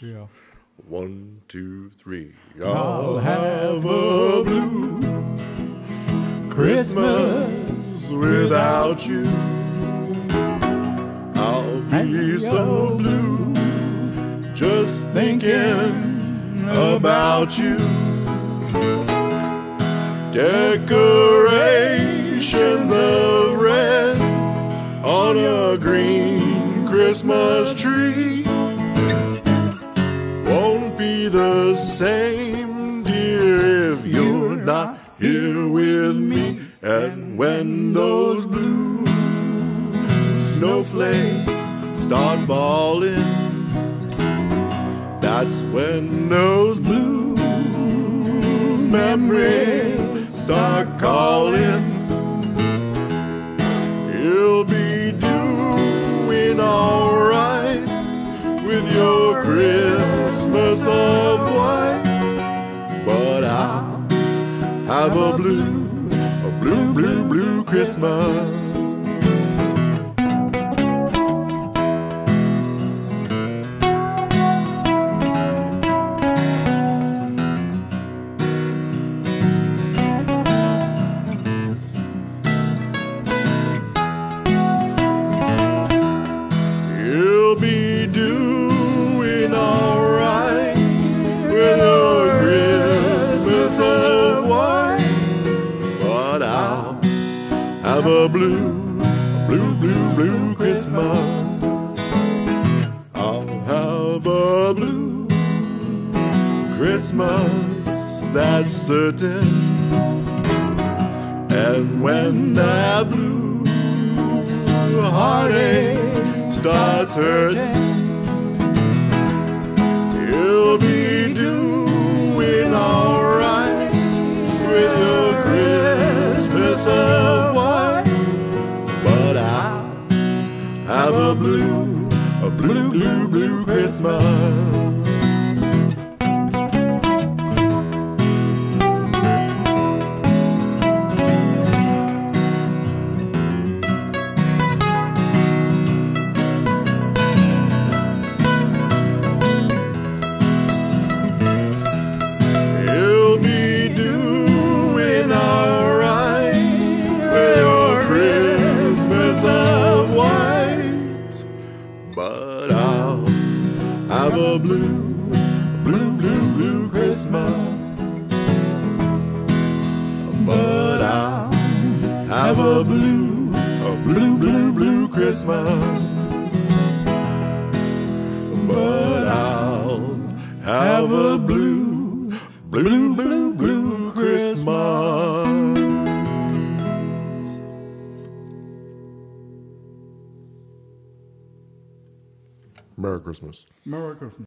Yeah. One, two, three. I'll have a blue Christmas without you. I'll be so blue just thinking about you. Decorations of red on a green Christmas tree the same, dear, if you're not here with me. And when those blue snowflakes start falling, that's when those blue memories start calling. Of. But I'll have a blue, a blue, blue, blue Christmas. Have a blue, blue, blue, blue Christmas. I'll have a blue Christmas, that's certain. And when that blue heartache starts hurting, blue a blue, blue, blue, blue Christmas. But I'll have a blue, a blue, blue, blue Christmas. But I'll have a blue, blue, blue, blue Christmas. Merry Christmas. Merry Christmas.